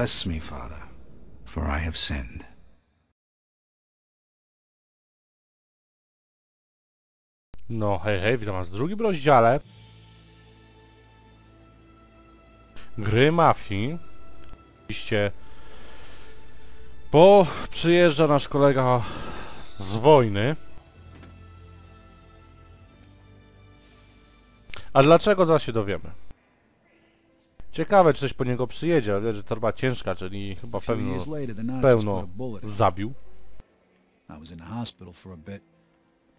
Bless me, Father, for I have sinned. No hej, hej, witam was w drugim rozdziale. Gry Mafii. Oczywiście... Bo przyjeżdża nasz kolega z wojny. A dlaczego zaraz się dowiemy. Ciekawe, czy coś po niego przyjedzie, ale że torba ciężka, czyli chyba pewno, pełno zabił. I was in the hospital for a bit.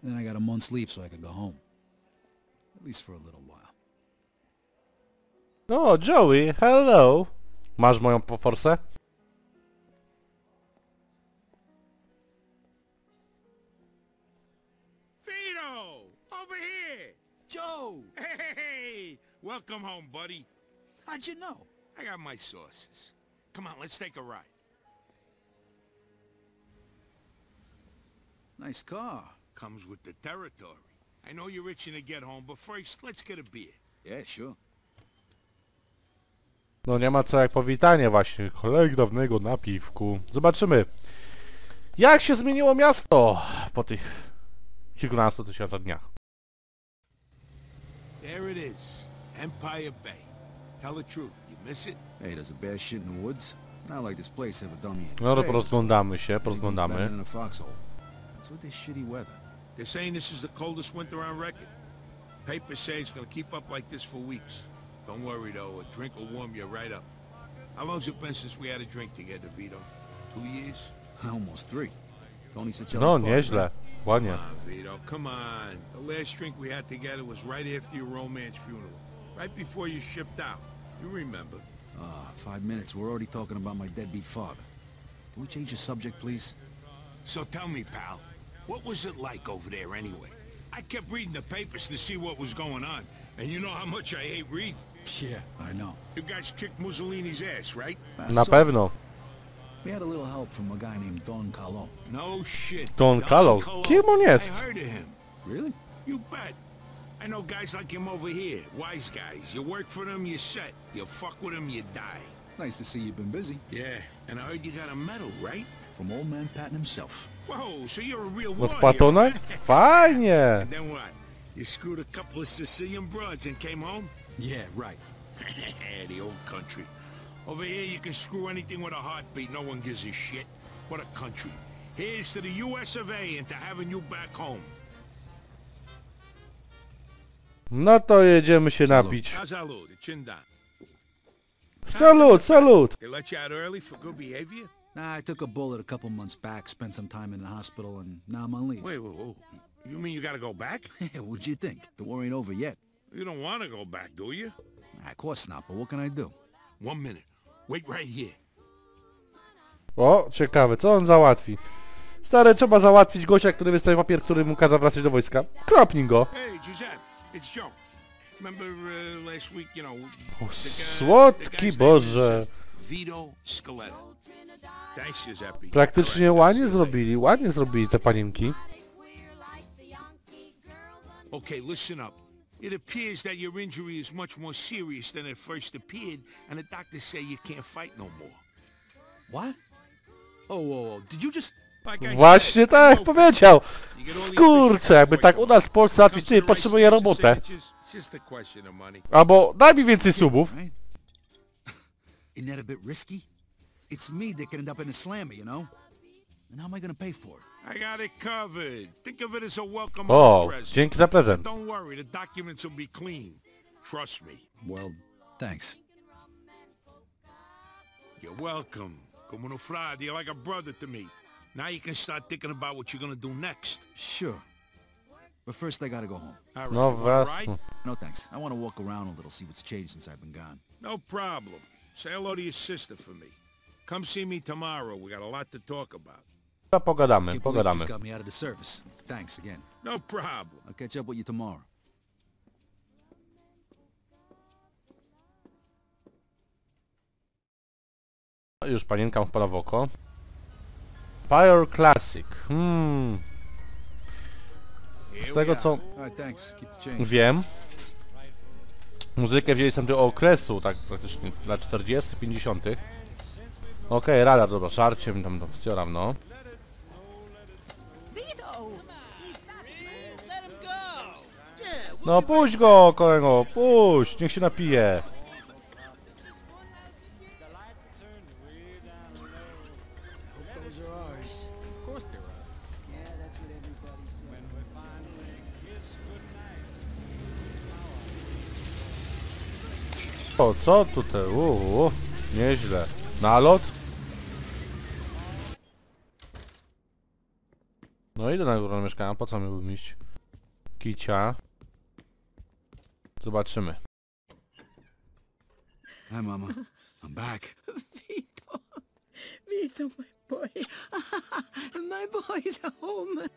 Then I got a month's leave so I could go home. At least for a little while. O, Joey, hello! Masz moją forsę? Vito! Over here! Joe! Hey! Welcome home, buddy. How'd you know? I got my sources. Come on, let's take a ride. Nice car. Comes with the territory. I know you're itching to get home, but first, let's get a beer. Yeah, sure. No nie ma co jak powitanie właśnie kolegi dawnego na piwku. Zobaczymy. Jak się zmieniło miasto po tych kilkunastu tysiącach dniach. There it is. Empire Bay. Tell the truth. You miss it? Hey, does a bear shit in the woods? Not like this place ever done me any No to favors. porozglądamy się, Anything's better porozglądamy. than a foxhole. What's with this shitty weather? They're saying this is the coldest winter on record. Papers say it's gonna keep up like this for weeks. Don't worry though, a drink will warm you right up. How long's it been since we had a drink together, Vito? Two years? Almost three. Tony Sichella's No party, nieźle, right? ładnie. Come on, Vito, come on. The last drink we had together was right after your romance funeral. Right before you shipped out. You remember. Ah, five minutes. We're already talking about my deadbeat father. Can we change the subject, please? So tell me, pal, what was it like over there anyway? I kept reading the papers to see what was going on, and you know how much I hate reading. Yeah, I know. You guys kicked Mussolini's ass, right? Uh, Na so- pewno. We had a little help from a guy named Don Carlo. No shit. Don Carlos. Kim on I jest? heard of him. Really? You bet. I know guys like him over here. Wise guys. You work for them, you set. You fuck with them, you die. Nice to see you've been busy. Yeah, and I heard you got a medal, right? From old man Patton himself. Whoa, so you're a real Od warrior. Platona? Fajnie! And then what? You screwed a couple of Sicilian broads and came home? Yeah, right. the old country. Over here you can screw anything with a heartbeat, no one gives a shit. What a country. Here's to the US of A and to having you back home. No to jedziemy się napić. Chindan. Salut, salut! They let you out early for good behavior? Nah, I took a bullet a couple months back, spent some time in the hospital, and now I'm on leave. Wait, wait, wait. You mean you gotta go back? What'd you think? The war ain't over yet. You don't want to go back, do you? Nah, of course not, but what can I do? One minute. Wait right here. O, ciekawe, co on załatwi? Stary, trzeba załatwić gościa, który wystawi papier, który mu każe wracać do wojska. Kropnij go. Hey, Giuseppe, it's Joe. Remember uh, last week, you know... the guy- słodki the guy's name is, Boże. uh, Vito Scaletta. Thanks, Giuseppe. Praktycznie All right, ładnie see you zrobili, ładnie zrobili te panienki. later. Okay, listen up. It appears that your injury is much more serious than it first appeared, and the doctors say you can't fight no more. What? Oh, whoa, whoa. Did you just... Właśnie tak jak powiedział. Skurcze, jakby tak u nas w Polsce załatwić, ty, potrzebuję robotę. Albo daj mi więcej subów. It's me that could end up in a slammer, you know? And how am I gonna pay for it? I got it covered. Think of it as a welcome O, home present. dzięki za prezent. Don't worry, the documents will be clean. Trust me. Well, thanks. You're welcome. Como no frade, you're like a brother to me. Now you can start thinking about what you're gonna do next. Sure. But first I gotta go home. All right, No you all was. right? No thanks. I want to walk around a little, see what's changed since I've been gone. No problem. Say hello to your sister for me. Come see me tomorrow. We got a lot to talk about. To pogadamy, Can't believe you pogadamy. just got me out of the service. Thanks again. No problem. I'll catch up with you tomorrow. Już panienka wpada w oko. Vampire Classic. Hmm. Z tego co wiem, muzykę wzięli z tamtego okresu, tak praktycznie dla 40 50 Okej, okay, radar, dobra, szarciem tam to wcioram, no. No puść go, kolego, puść, niech się napije. O, co tutaj? Uuu, nieźle. Nalot? No idę na górę mieszkania, po co miałbym iść? Kicia. Zobaczymy. Hi, Mama. I'm back. Vito! Vito, my boy. my boy's home.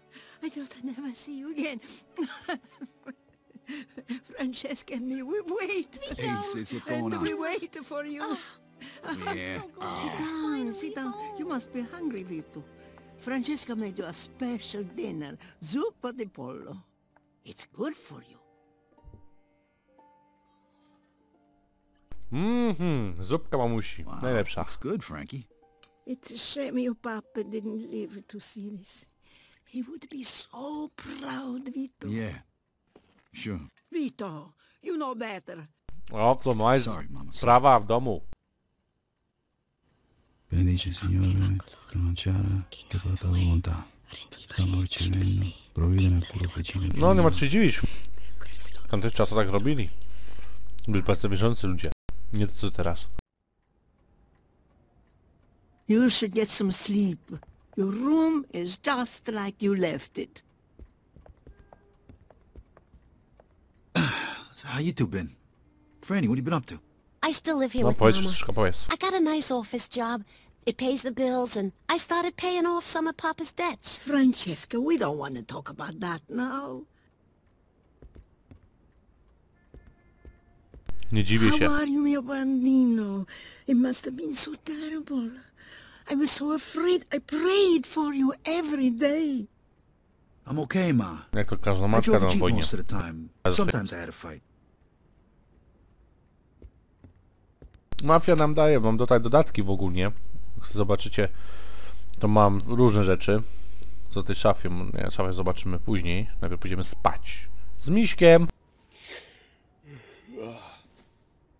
I thought I'd never see you again. Francesca and me, we wait. Hey, sis, what's going and on? we wait for you. Ah. Ah, yeah. Ah. Sit down, sit down. You must be hungry, Vito. Francesca made you a special dinner, zuppa di pollo. It's good for you. Mm-hmm. zupka mamusi. Wow, Najlepsza. Looks good, Frankie. It's a shame your papa didn't live to see this. He would be so proud, Vito. Yeah. Sure. Vito, you know better. O, co ma jest Sorry, Mama. Sprawa w domu. Benedice, Signore, pronunciare che volontà. Precino. No, nie ma co się dziwić. W tamtych czasach tak robili. Byli bardzo wierzący ludzie. Nie to co teraz. You should get some sleep. Your room is just like you left it. So how you two been? Franny, what have you been up to? I still live here with Mama. I got a nice office job. It pays the bills, and I started paying off some of Papa's debts. Francesca, we don't want to talk about that now. Nie dziwię How are you, mio bambino? It must have been so terrible. I was so afraid. I prayed for you every day. I'm okay, Ma. Jak to każda matka na wojnie. most of the time. Sometimes I had a fight. Mafia nam daje, mam tutaj dodatki w ogólnie. Jak Zobaczycie, to mam różne rzeczy. Co tej szafie, nie, szafę zobaczymy później. Najpierw pójdziemy spać. Z Miśkiem!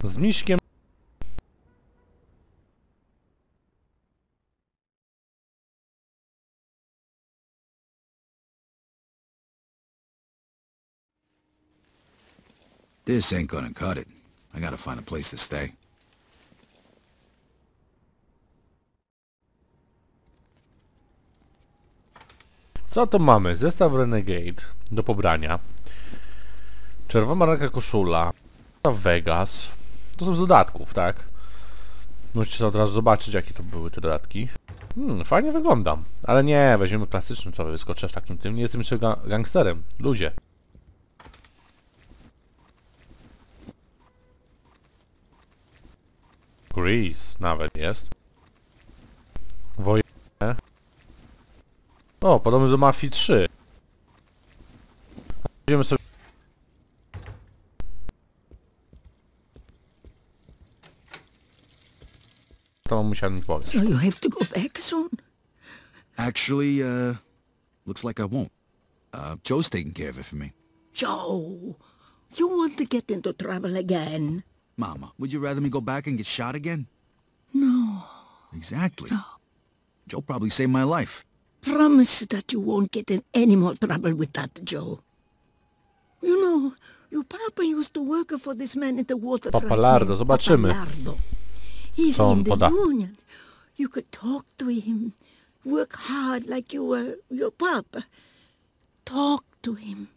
Z Miśkiem. This ain't gonna cut it. I gotta find a place to stay. Co to mamy? Zestaw Renegade do pobrania. Czerwona ręka koszula. Vegas. To są z dodatków, tak? Możecie sobie od razu zobaczyć, jakie to były te dodatki. Hmm, fajnie wyglądam. Ale nie, weźmiemy klasyczny, co wyskoczę w takim tym. Nie jestem jeszcze ga gangsterem. Ludzie. Grease nawet jest. Wojenne. O, podobny do Mafii 3. Idziemy sobie... To musiał mi powiedzieć. So you have to go back soon? Actually, uh, looks like I won't. Uh, Joe's taking care of it for me. Joe, you want to get into trouble again? Mama, would you rather me go back and get shot again? No. Exactly. No. Joe probably saved my life. Promise that you won't get in any more trouble with that, Joe. You know, your papa used to work for this man at the waterfront. Papalardo, named zobaczymy. Papalardo. He's Co in the poda. union. You could talk to him. Work hard like you were your papa. Talk to him.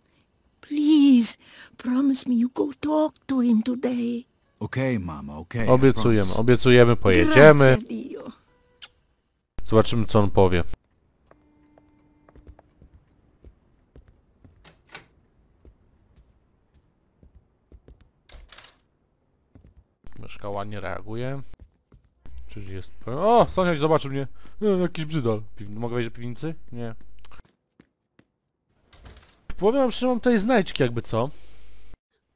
Please, promise me you go talk to him today. Okay, Mama, okay. I Obiecujemy, obiecujemy, pojedziemy. Zobaczymy, co on powie. Myszka ładnie reaguje. Czyli jest... O! Sąsiad zobaczył mnie! E, jakiś brzydol. Piw... Mogę wejść do piwnicy? Nie. Powiem wam, że mam tutaj znajdźki jakby co.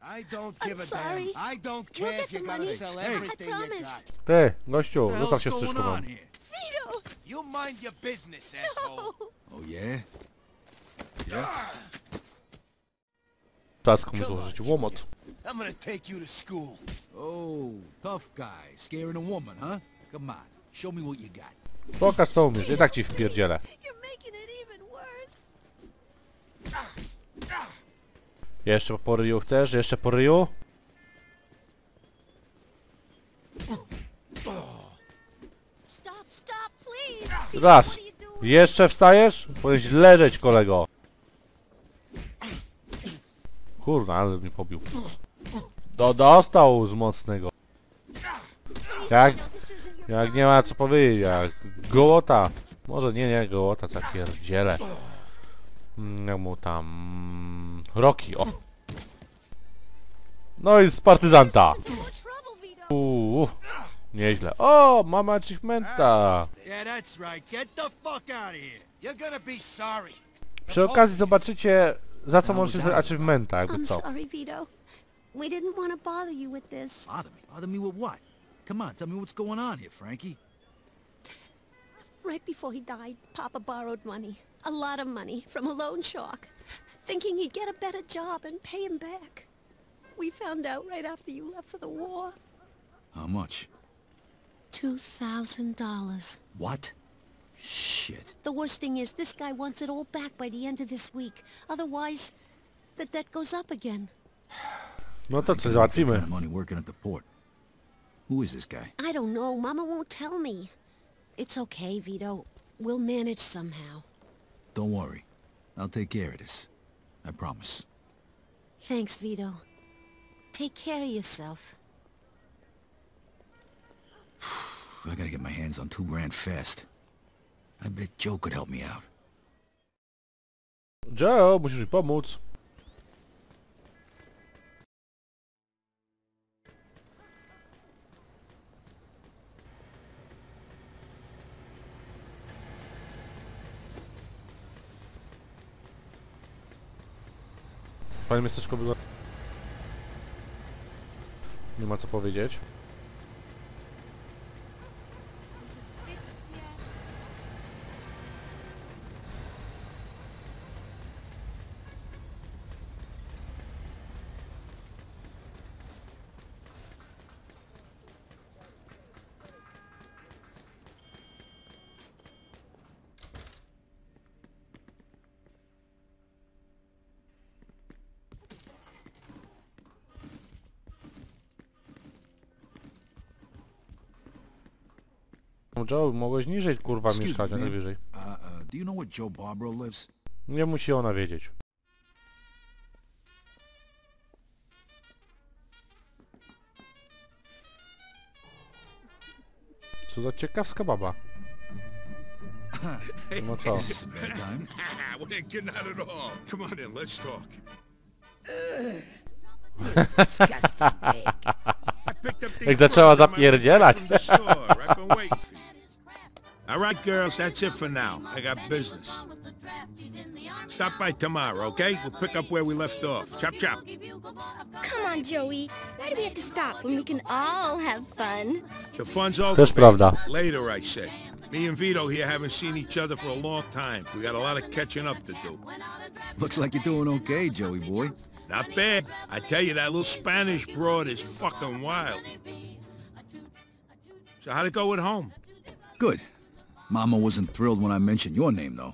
I don't I'm give a sorry. damn. I don't care if you gotta sell everything you got. Ty, gościu, hell's się on here? Vito! You mind your business, asshole. Oh, yeah? Yeah? Czas komu złożyć łomot. I'm gonna take you to school. Oh, tough guy. Scaring a woman, huh? Come on. Show me what you got. Pokaż co umiesz, i tak ci wpierdzielę. You're making it even worse. Jeszcze po ryju chcesz? Jeszcze po ryju? Raz. Jeszcze wstajesz? Powinieneś leżeć, kolego. Kurna, ale mnie pobił. Do, dostał z mocnego. Jak, jak nie ma co powiedzieć, jak gołota. Może nie, nie, gołota, tak pierdziele. Mu tam... Roki, o. No i z partyzanta. Uuu, nieźle. O, mamy achievementa. Przy okazji zobaczycie, za co możecie zrobić achievementa, jakby co. We didn't want to bother you with this. Bother me? Bother me with what? Come on, tell me what's going on here, Frankie. Right before he died, Papa borrowed money. A lot of money from a loan shark. Thinking he'd get a better job and pay him back. We found out right after you left for the war. How much? Two thousand dollars. What? Shit. The worst thing is, this guy wants it all back by the end of this week. Otherwise, the debt goes up again. No to I co, couldn't załatwimy. kind of money working at the port. Who is this guy? I don't know. Mama won't tell me. It's okay, Vito. We'll manage somehow. Don't worry. I'll take care of this. I promise. Thanks, Vito. Take care of yourself. I gotta get my hands on two grand fast. I bet Joe could help me out. Joe, musisz mi pomóc. Fajne miasteczko wygląda. Nie ma co powiedzieć. No, Joe, mogłeś niżej kurwa Excuse mieszkać, a nie wyżej. Uh, uh, do you know where Joe Barbaro lives? Nie musi ona wiedzieć. Co za ciekawska baba. No co? At all. Come on in, let's talk. Jak zaczęła zapierdzielać. All right, girls, that's it for now. I got business. Stop by tomorrow, okay? We'll pick up where we left off. Chop chop. Come on, Joey. Why do we have to stop when we can all have fun? The fun's over. Też baby. prawda. Later, I say. Me and Vito here haven't seen each other for a long time. We got a lot of catching up to do. Looks like you're doing okay, Joey boy. Not bad. I tell you, that little Spanish broad is fucking wild. So how'd it go at home? Good. Mama wasn't thrilled when I mentioned your name, though.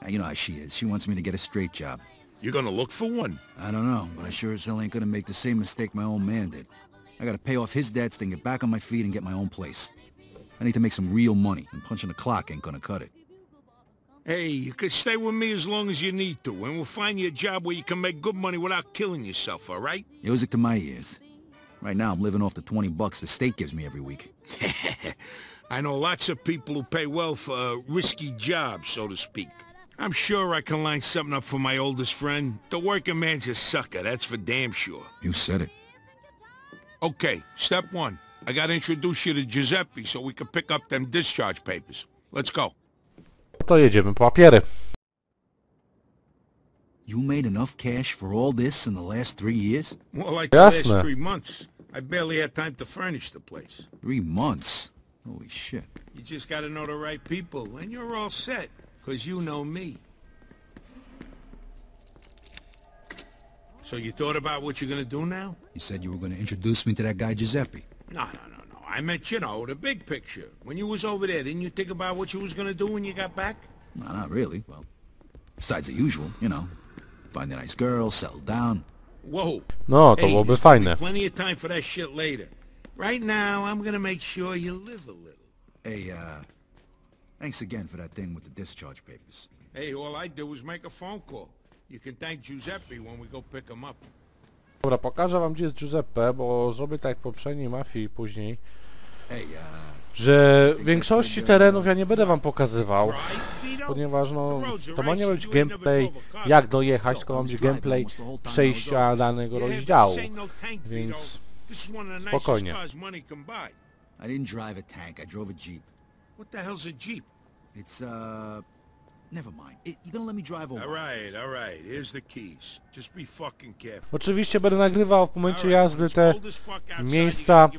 Now, you know how she is. She wants me to get a straight job. You're gonna look for one? I don't know, but I sure as hell ain't gonna make the same mistake my old man did. I gotta pay off his debts, then get back on my feet and get my own place. I need to make some real money, and punching the clock ain't gonna cut it. Hey, you can stay with me as long as you need to, and we'll find you a job where you can make good money without killing yourself, all right? Music to my ears. Right now, I'm living off the 20 bucks the state gives me every week. I know lots of people who pay well for a risky jobs, so to speak. I'm sure I can line something up for my oldest friend. The working man's a sucker, that's for damn sure. You said it. Okay, step one. I gotta introduce you to Giuseppe so we can pick up them discharge papers. Let's go. To jedziemy po papiery. You made enough cash for all this in the last three years? More like the last three months. I barely had time to furnish the place. Three months? Holy shit. You just gotta know the right people, and you're all set, 'cause you know me. So you thought about what you're gonna do now? You said you were going to introduce me to that guy Giuseppe. No, no, no, no. I meant, you know, the big picture. When you was over there, didn't you think about what you was gonna do when you got back? No, not really. Well, besides the usual, you know. Find a nice girl, settle down. Whoa. No, to Hey, byłoby there's gonna be fajne. plenty of time for that shit later. Right now, I'm gonna make sure you live a little. Hey, uh, thanks again for that thing with the discharge papers. Hey, all I did was make a phone call. You can thank Giuseppe when we go pick him up. Dobra, pokażę wam gdzie jest Giuseppe, bo zrobię tak jak w poprzedniej mafii później, Hey, uh, że większości terenów ja nie będę wam pokazywał, ponieważ no, to ma nie być gameplay jak dojechać, tylko ma być gameplay przejścia danego rozdziału, no więc This is one of the spokojnie. nicest cars money can buy. I didn't drive a tank. I drove a Jeep. What the hell's a Jeep? It's, uh, never mind. It, you gonna let me drive over? All right, all right. Here's the keys. Just be fucking careful. Oczywiście będę nagrywał w momencie jazdy te miejsca,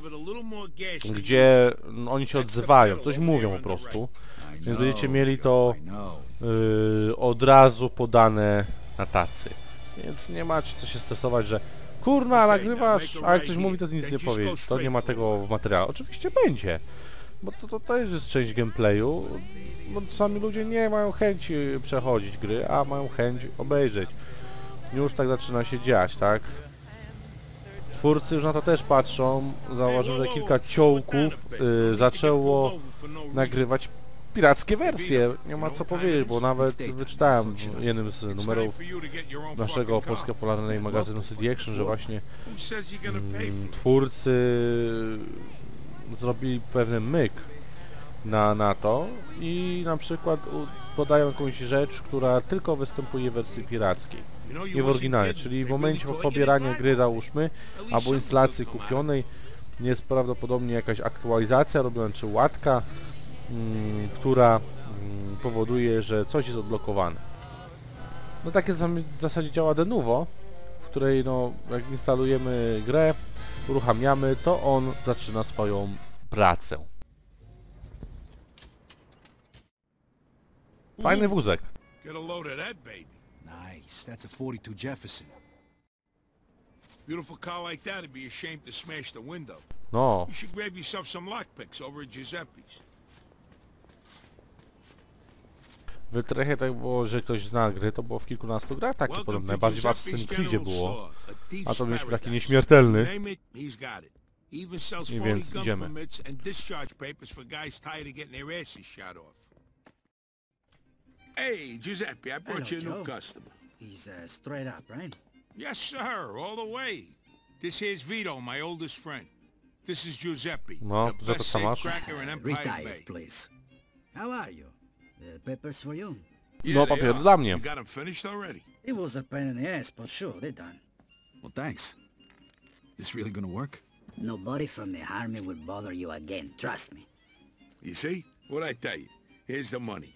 gdzie oni się odzywają, coś mówią po prostu, więc będziecie mieli to yy, od razu podane na tacy. Więc nie macie co się stresować, że kurna nagrywasz, a jak coś mówi to nic nie powie, to nie ma tego w materiale. Oczywiście będzie, bo to, to też jest część gameplayu, bo sami ludzie nie mają chęci przechodzić gry, a mają chęć obejrzeć. Już tak zaczyna się dziać, tak? Twórcy już na to też patrzą, zauważyłem, że kilka ciołków y, zaczęło nagrywać pirackie wersje. Nie ma co powiedzieć, bo nawet wyczytałem w jednym z numerów naszego polskiego popularnego magazynu CD Action, że właśnie mm, twórcy zrobili pewien myk na, na to i na przykład podają jakąś rzecz, która tylko występuje w wersji pirackiej, nie w oryginale, czyli w momencie pobierania gry załóżmy, albo instalacji kupionej jest prawdopodobnie jakaś aktualizacja robiona, czy łatka, która mm, powoduje, że coś jest odblokowane. No takie w zasadzie działa Denuvo, w której no, jak instalujemy grę, uruchamiamy, to on zaczyna swoją pracę. Fajny wózek. Get a load of that, baby. Nice. That's a 42 Jefferson. Beautiful car like that would be ashamed to smash the window. No, You should grab yourself some lockpicks over at Giuseppe's. Wytrychy tak było, że ktoś zna gry, to było w kilkunastu grach takie podobne. Bardziej w Assassin's Creedzie było. A to mieliśmy taki nieśmiertelny. I więc idziemy. Hey, Giuseppe, I brought Hello, you a new Joe. customer. He's uh, straight up, right? Yes, sir, all the way. This here's Vito, my oldest friend. This is Giuseppe, No, the best Samasz. safecracker in Empire Bay. Retired, please. How are you? The papers for you. No, papier dla mnie. You got them finished already? It was a pain in the ass, but sure, they're done. Well, thanks. This really gonna work? Nobody from the army will bother you again, trust me. You see? What I tell you. Here's the money.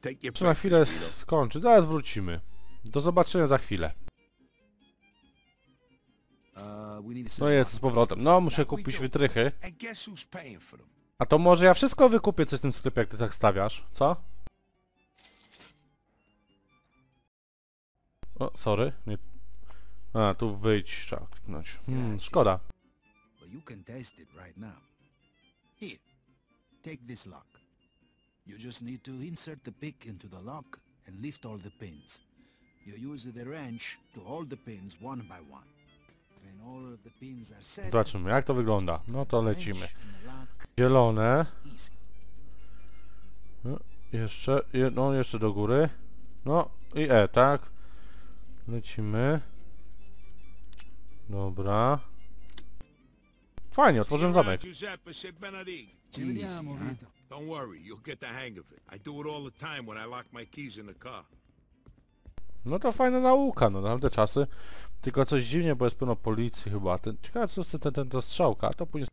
Take your Czy na chwilę Vito. skończy, zaraz wrócimy. Do zobaczenia za chwilę. No jest z powrotem. No, muszę kupić wytrychy. A to może ja wszystko wykupię coś w tym sklepie, jak ty tak stawiasz, co? O, sorry. Nie... A, tu wyjdź, trzeba kliknąć. Hmm, szkoda. You can test it right now. Here, take this lock. You just need to insert the pick into the lock and lift all the pins. You use the wrench to hold the pins one by one. Zobaczymy, jak to wygląda. No to lecimy. Zielone. No, jeszcze, je- no jeszcze do góry. No i E, tak. Lecimy. Dobra. Fajnie, otworzyłem zamek. Don't worry, you'll get the hang of it. I do it all the time when I lock my keys in the car. No to fajna nauka, no na tamte czasy. Tylko coś dziwnie, bo jest pełno policji chyba. Ten, ciekawe co jest ten, ten, ta strzałka, a to później...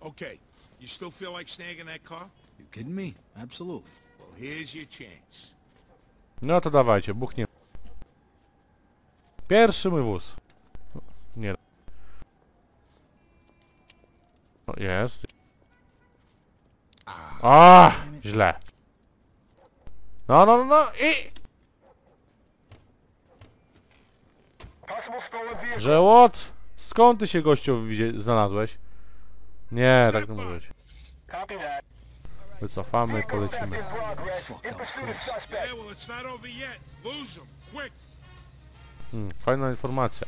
Okay, you still feel like snagging that car? You kidding me? Absolutely. Well, here's your chance. No to dawajcie, buchnie. Pierwszy mój wóz. Nie. O, jest. A, źle. No, no, no, no i... Żełot? Skąd ty się gościu znalazłeś? Nie, tak nie może być. Wycofamy, polecimy. Hmm, fajna informacja.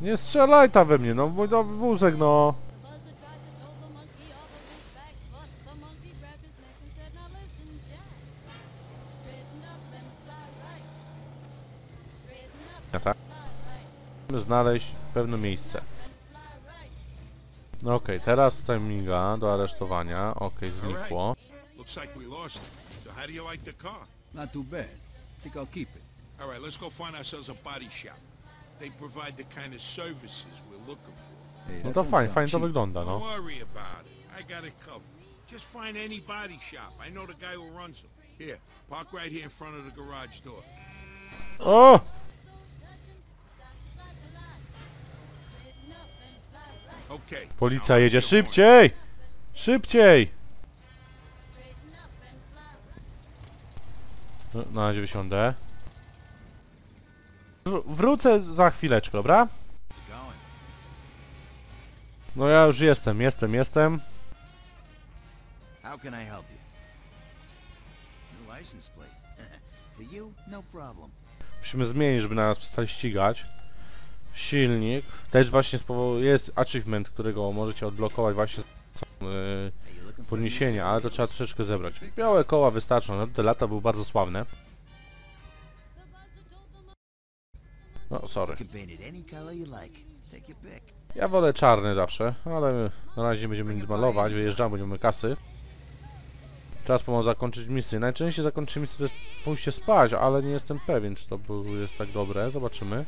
Nie strzelaj tam we mnie, no mój nowy wózek, no. Ja tak. Musimy znaleźć pewne miejsce. No okej, teraz tutaj miga do aresztowania. Okej, znikło. Looks like we lost him. So how do you like the car? Not too bad. Think I'll keep it. All right, let's go find ourselves a body shop. They provide the kind of services we're looking for. Hey, No to don't fajnie, fajnie to wygląda, Don't no. worry about it. I got it covered. Just find any body shop. I know the guy who runs them. Here, park right here in front of the garage door. O! Policja jedzie szybciej! Szybciej! No, Na razie wysiądę. Wr- Wrócę za chwileczkę, dobra? No ja już jestem, jestem, jestem. How can I help you? No. Musimy zmienić, żeby nas przestali ścigać. Silnik. Też właśnie z powodu... jest achievement, którego możecie odblokować właśnie z new podniesienia, ale to trzeba troszeczkę zebrać. Białe koła wystarczą, no te lata były bardzo sławne. No, sorry. Ja wolę czarny zawsze, ale na razie będziemy nic malować, wyjeżdżamy, będziemy kasy. Czas pomóc zakończyć misję. Najczęściej zakończyć misję to jest pójście spać, ale nie jestem pewien, czy to był, jest tak dobre. Zobaczymy.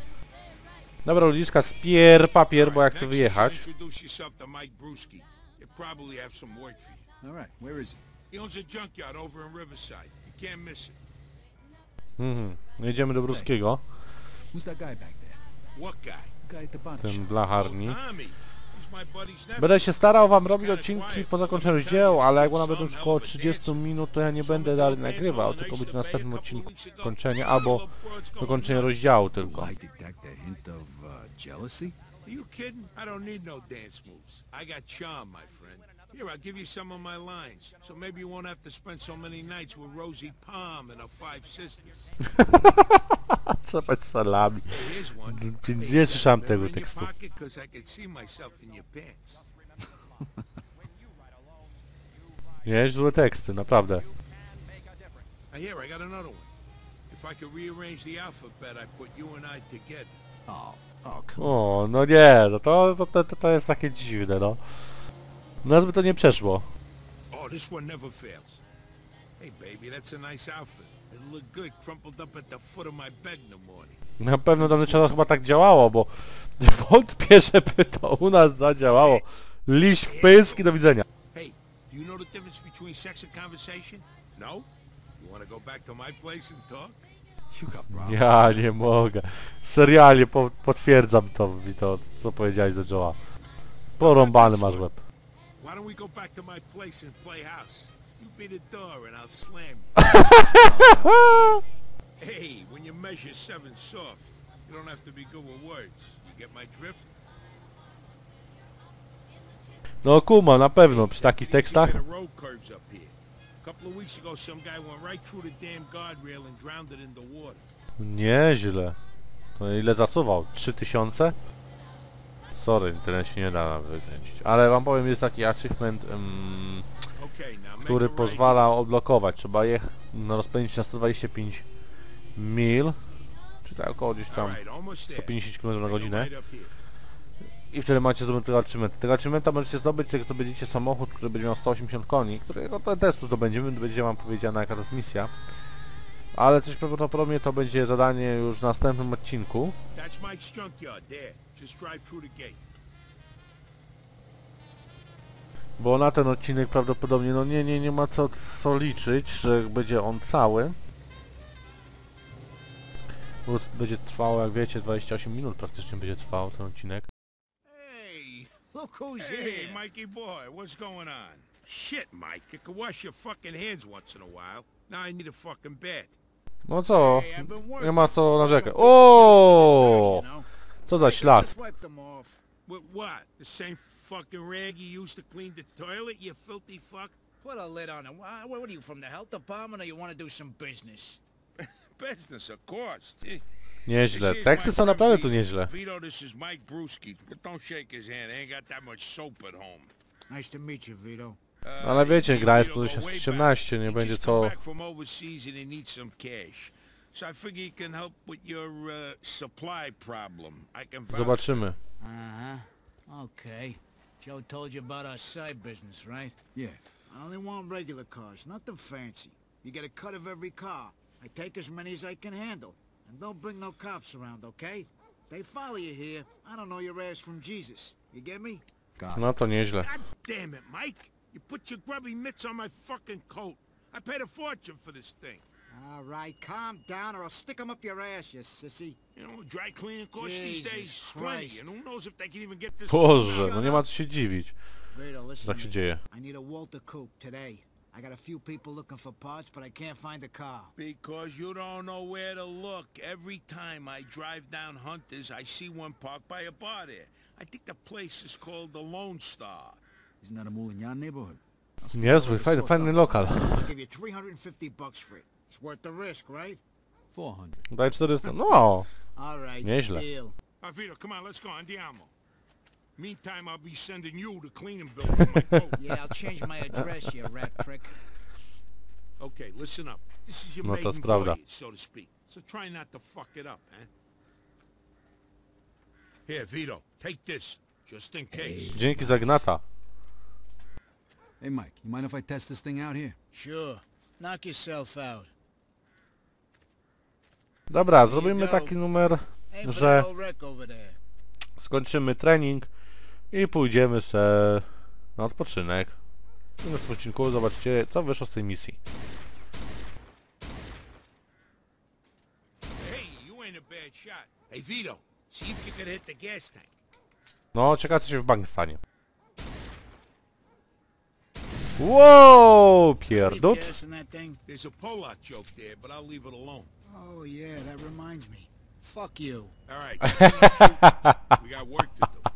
Dobra, ludziska, spier papier, bo ja chcę wyjechać. Mhm. Jedziemy do Bruskiego. Ten blacharni. Będę się starał wam robić odcinki po zakończeniu dzieł, ale jak ona będą już około 30 minut, to ja nie będę dalej nagrywał, tylko będzie w następnym odcinku kończenie, albo dokończenie rozdziału tylko. Uh, you kidding? I don't need no dance moves. I got charm, my friend. Here, I'll give you some of my lines, so maybe you won't have to spend so many nights with Rosie Palm and her five sisters. Trzepać salami. Here's one. Nie słyszałem tego in your tekstu. pocket 'cause I could see myself in your pants. Nie, złe teksty, naprawdę. Here, I got another one. If I could rearrange the alphabet, I put you and I together. Oh, oh, come O, no nie, no to, to, to, to jest takie dziwne, no. Nas by to nie przeszło. Oh, this one never fails. Hey, baby, that's a nice outfit. Good crumpled up at the foot of my bed in the morning. Na pewno dawno czasach chyba tak działało, bo wątpię, żeby to u nas zadziałało. Liść w pysk i do widzenia. Hey, do you know the difference between sex and conversation? No? You want to go back to my place and talk? Ja nie mogę. Serialnie po, potwierdzam to, to, co powiedziałeś do Joe'a. Porąbany masz łeb. Why don't we go back to my place and play house? You be the door and I'll slam you. hey, when you measure seven soft, you don't have to be good with words. You get my drift? No kuma, na pewno, przy takich tekstach. Nieźle. To ile zasuwał? 3000? Sorry, tyle się nie da wykręcić. Ale wam powiem, jest taki achievement, który pozwala odblokować. Trzeba je no, rozpędzić na 125 mil, czy tak około gdzieś tam Alright, almost there. 150 km na godzinę. I wtedy macie zdobyć tego achievementa. Tego achievementa możecie zdobyć, jak zdobędziecie samochód, który będzie miał 180 koni, którego to testu zdobędziemy, będzie wam powiedziana jaka to jest misja. Ale coś prawdopodobnie to będzie zadanie już w następnym odcinku. Bo na ten odcinek prawdopodobnie no nie, nie, nie ma co, co liczyć, że będzie on cały. Bo będzie trwało, jak wiecie, 28 minut praktycznie będzie trwał ten odcinek. Hey, look who's Hey, here. Mikey boy, what's going on? Shit, Mike, you can wash your fucking hands once in a while. Now I need a fucking bath. No co? Nie ma co narzekać. O! Co za ślad. Just wipe them off. With what? The same fucking rag you used to clean the toilet, you filthy fuck? Put a lid on it. Wha- What are you, from the health department or you want to do some business? Business, of course. Nieźle. Teksty są naprawdę tu nieźle. Vito, this is Mike Brewski. But don't shake his hand. I ain't got that much soap at home. Nice to meet you, Vito. Ale wiecie, gra jest Vito po go way 2017, back. nie będzie co... from overseas and he needs some cash. So I figure he can help with your uh, supply problem. I can vouch. Zobaczymy. Uh-huh. Okay. Joe told you about our side business, right? Yeah. I only want regular cars, nothing fancy. You get a cut of every car. I take as many as I can handle. And don't bring no cops around, okay? They follow you here. I don't know your ass from Jesus. You get me? No to nieźle. God damn it, Mike. You put your grubby mitts on my fucking coat. I paid a fortune for this thing. All right, calm down or I'll stick 'em up your ass, you sissy. You know, dry cleaning costs these Jesus days plenty, and who knows if they can even get this. Boże, no nie ma co się dziwić. Vito, listen Tak się dzieje. I need a Walter Coupe today. I got a few people looking for parts, but I can't find a car. Because you don't know where to look. Every time I drive down Hunters, I see one parked by a bar there. I think the place is called the Lone Star. Isn't that a Niezły, fajny, fajny lokal. I'll give you 350 bucks for it. It's worth the risk, right? 400. Daj 400. No! All right, Nieźle. deal. Vito, come on, let's go. Andiamo. Meantime, I'll be sending you the cleaning bill for my coat. Yeah, I'll change my address, you rat prick. Okay, listen up. This is your No to maiden prawda. voyage, so to speak. So try not to fuck it up, eh? Here, Vito, take this, just in case. Dzięki za gnata. Hey, Mike, you mind if I test this thing out here? Sure. Knock yourself out. Dobra, zrobimy taki numer, że skończymy trening i pójdziemy se na odpoczynek. W następnym odcinku zobaczcie, co wyszło z tej misji. Hey, you ain't a bad shot. Hey, Vito, see if you could hit the gas tank. No, ciekawe co się w bank stanie. Wow, pierdut. There's a Polak joke there, but I'll leave it alone. Oh, yeah, that reminds me. Fuck you. All right, we got work to do.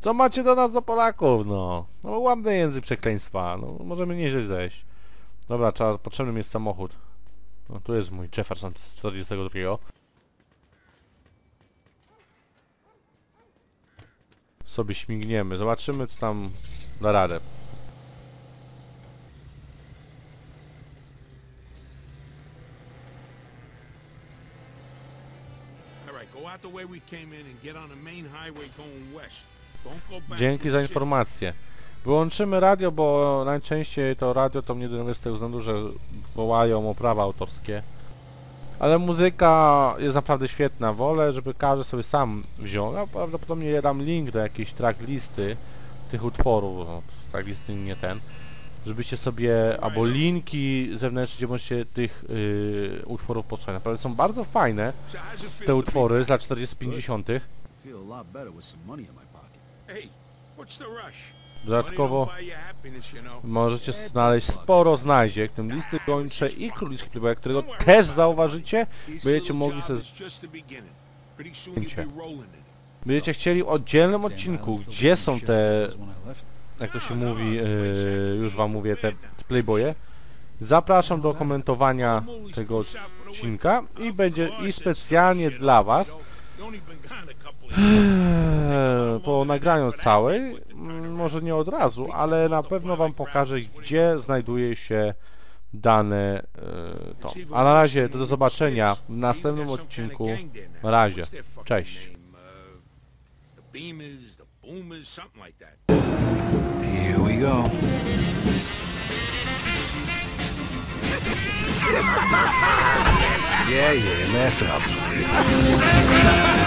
Co macie do nas, do Polaków, no? No ładny język przekleństwa, no możemy nieźle zejść. Dobra, trzeba, potrzebny mi jest samochód. No tu jest mój Jefferson z 42. Sobie śmigniemy, zobaczymy co tam da radę. Dzięki za informację. Wyłączymy radio, bo najczęściej to radio to mnie denerwuje z tego względu, że wołają o prawa autorskie. Ale muzyka jest naprawdę świetna. Wolę, żeby każdy sobie sam wziął. Ja prawdopodobnie ja dam link do jakiejś tracklisty tych utworów. No, tracklisty nie ten. Żebyście sobie, albo linki zewnętrzne, gdzie możecie tych yy, utworów posłuchać. Naprawdę są bardzo fajne te utwory z lat 40-50. I feel a lot better with some money in my pocket. Hey, what's the rush? Dodatkowo. Możecie znaleźć sporo znajdziek, tym listy gończe i króliczki playboya, którego też zauważycie, będziecie mogli sobie, zdjęcie. będziecie chcieli w oddzielnym odcinku, gdzie są te, jak to się mówi, e, już wam mówię, te playboye. Zapraszam do komentowania tego odcinka i będzie i specjalnie dla was po nagraniu całej, mm, może nie od razu, ale na pewno wam pokażę, gdzie znajduje się dane to. A na razie do zobaczenia w następnym odcinku. Na razie. Cześć. Here we go. yeah, yeah, laugh it up.